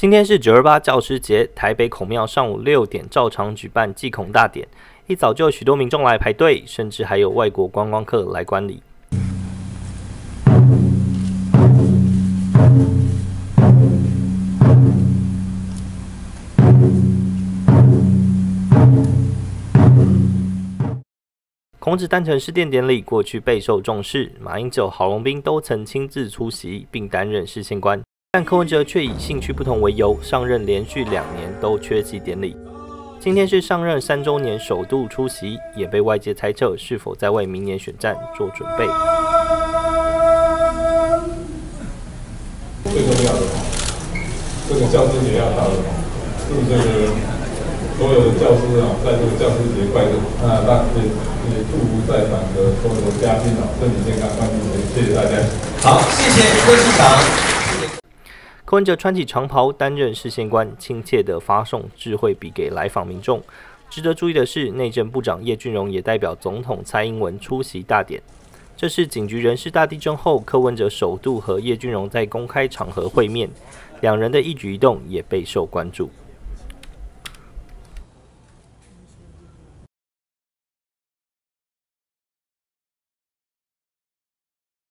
今天是九二八教师节，台北孔庙上午六点照常举办祭孔大典，一早就有许多民众来排队，甚至还有外国观光客来观礼。孔子诞辰式殿典礼过去备受重视，马英九、郝龙斌都曾亲自出席并担任视线官。但柯文哲却以兴趣不同为由，上任连续两年都缺席典礼。今天是上任三周年，首度出席，也被外界猜测是否在为明年选战做准备。最重要的，这个教师节要到了，祝这个所有的教师啊，在这个教师节快乐。那那也也祝福在场的所有的嘉宾啊，身体健康，万事如意。谢谢大家。好，谢谢郭市长。柯文哲穿起长袍担任视线官，亲切地发送智慧笔给来访民众。值得注意的是，内政部长叶俊荣也代表总统蔡英文出席大典。这是警局人事大地震后，柯文哲首度和叶俊荣在公开场合会面，两人的一举一动也备受关注。